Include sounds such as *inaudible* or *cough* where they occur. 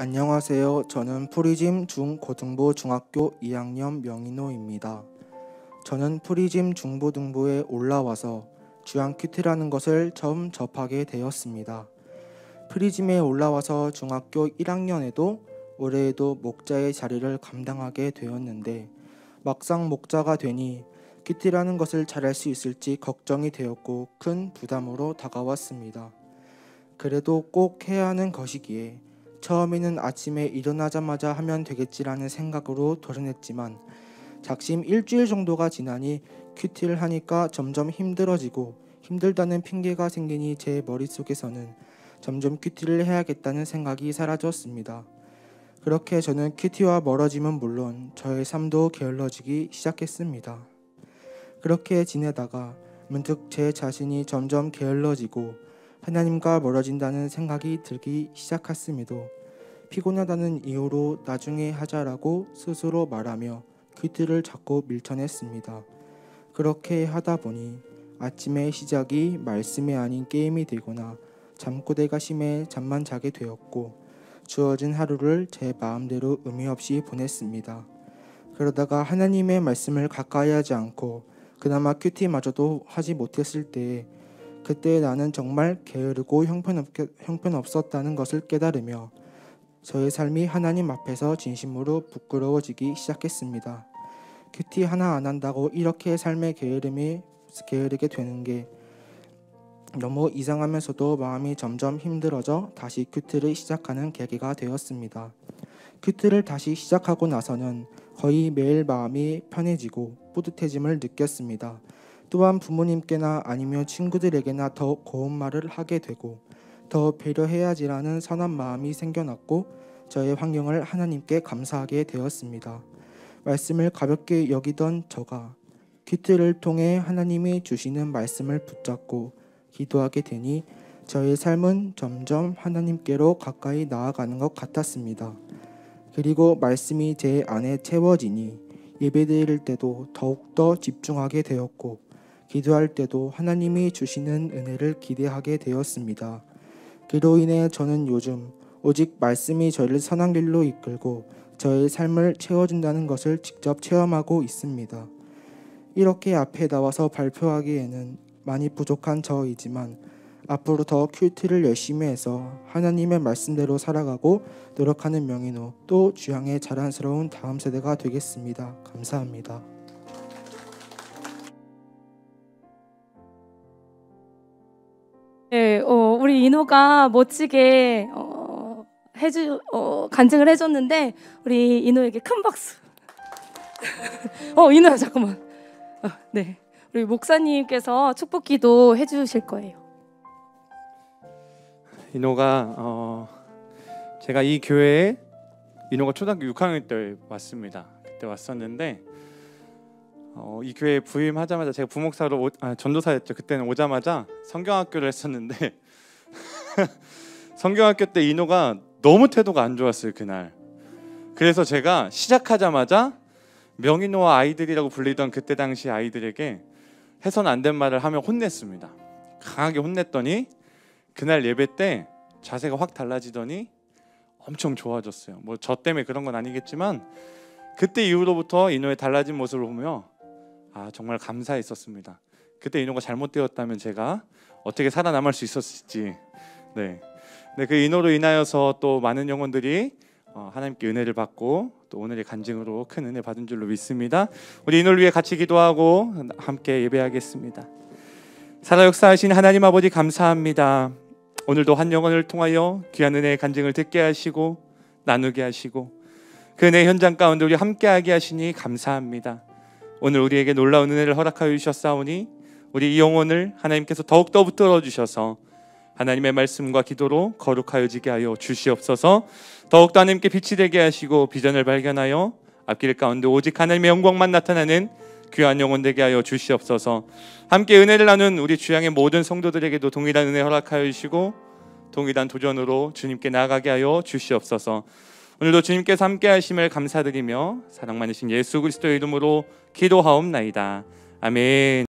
안녕하세요. 저는 프리즘 중고등부 중학교 2학년 명인호입니다. 저는 프리즘 중고등부에 올라와서 주한 QT라는 것을 처음 접하게 되었습니다. 프리즘에 올라와서 중학교 1학년에도 올해에도 목자의 자리를 감당하게 되었는데 막상 목자가 되니 QT라는 것을 잘할 수 있을지 걱정이 되었고 큰 부담으로 다가왔습니다. 그래도 꼭 해야 하는 것이기에 처음에는 아침에 일어나자마자 하면 되겠지라는 생각으로 도전했지만 작심 일주일 정도가 지나니 큐티를 하니까 점점 힘들어지고 힘들다는 핑계가 생기니 제 머릿속에서는 점점 큐티를 해야겠다는 생각이 사라졌습니다. 그렇게 저는 큐티와 멀어짐은 물론 저의 삶도 게을러지기 시작했습니다. 그렇게 지내다가 문득 제 자신이 점점 게을러지고 하나님과 멀어진다는 생각이 들기 시작했음에도 피곤하다는 이유로 나중에 하자라고 스스로 말하며 큐티를 자꾸 밀쳐냈습니다. 그렇게 하다 보니 아침의 시작이 말씀이 아닌 게임이 되거나 잠꼬대가 심해 잠만 자게 되었고 주어진 하루를 제 마음대로 의미 없이 보냈습니다. 그러다가 하나님의 말씀을 가까이 하지 않고 그나마 큐티마저도 하지 못했을 때에 그때 나는 정말 게으르고 형편없 었다는 것을 깨달으며 저의 삶이 하나님 앞에서 진심으로 부끄러워지기 시작했습니다. 큐티 하나 안 한다고 이렇게 삶의 게으름이 게으르게 되는 게 너무 이상하면서도 마음이 점점 힘들어져 다시 큐티를 시작하는 계기가 되었습니다. 큐티를 다시 시작하고 나서는 거의 매일 마음이 편해지고 뿌듯해짐을 느꼈습니다. 또한 부모님께나 아니면 친구들에게나 더 고운 말을 하게 되고 더 배려해야지라는 선한 마음이 생겨났고 저의 환경을 하나님께 감사하게 되었습니다. 말씀을 가볍게 여기던 저가 큐트를 통해 하나님이 주시는 말씀을 붙잡고 기도하게 되니 저의 삶은 점점 하나님께로 가까이 나아가는 것 같았습니다. 그리고 말씀이 제 안에 채워지니 예배드릴 때도 더욱더 집중하게 되었고 기도할 때도 하나님이 주시는 은혜를 기대하게 되었습니다. 그로 인해 저는 요즘 오직 말씀이 저를 선한 길로 이끌고 저의 삶을 채워준다는 것을 직접 체험하고 있습니다. 이렇게 앞에 나와서 발표하기에는 많이 부족한 저이지만 앞으로 더 큐티를 열심히 해서 하나님의 말씀대로 살아가고 노력하는 명인호 또 주양의 자랑스러운 다음 세대가 되겠습니다. 감사합니다. 네, 어, 우리 인호가 멋지게 어, 해주 어, 간증을 해줬는데 우리 인호에게 큰 박수. *laughs* 어, 인호야 잠깐만. 어, 네, 우리 목사님께서 축복기도 해주실 거예요. 인호가 어, 제가 이 교회에 인호가 초등학교 6학년 때 왔습니다. 그때 왔었는데 어, 이 교회 부임하자마자 제가 부목사로 오, 아, 전도사였죠. 그때는 오자마자 성경학교를 했었는데 *laughs* 성경학교 때 인호가 너무 태도가 안 좋았어요 그날. 그래서 제가 시작하자마자 명인호와 아이들이라고 불리던 그때 당시 아이들에게 해선 안 된 말을 하며 혼냈습니다. 강하게 혼냈더니 그날 예배 때 자세가 확 달라지더니 엄청 좋아졌어요. 뭐 저 때문에 그런 건 아니겠지만 그때 이후로부터 인호의 달라진 모습을 보며 아 정말 감사했었습니다. 그때 인호가 잘못되었다면 제가 어떻게 살아남을 수 있었을지 네. 네, 그 인호로 인하여서 또 많은 영혼들이 어, 하나님께 은혜를 받고 또 오늘의 간증으로 큰 은혜 받은 줄로 믿습니다. 우리 인호를 위해 같이 기도하고 함께 예배하겠습니다. 살아 역사하신 하나님 아버지 감사합니다. 오늘도 한 영혼을 통하여 귀한 은혜의 간증을 듣게 하시고 나누게 하시고 그 은혜 현장 가운데 우리 함께하게 하시니 감사합니다. 오늘 우리에게 놀라운 은혜를 허락하여 주셨사오니 우리 이 영혼을 하나님께서 더욱더 붙들어 주셔서 하나님의 말씀과 기도로 거룩하여지게 하여 주시옵소서. 더욱더 하나님께 빛이 되게 하시고 비전을 발견하여 앞길 가운데 오직 하나님의 영광만 나타나는 귀한 영혼 되게 하여 주시옵소서. 함께 은혜를 나눈 우리 주양의 모든 성도들에게도 동일한 은혜 허락하여 주시고 동일한 도전으로 주님께 나아가게 하여 주시옵소서 오늘도 주님께서 함께 하심을 감사드리며 사랑 많으신 예수 그리스도의 이름으로 기도하옵나이다. 아멘.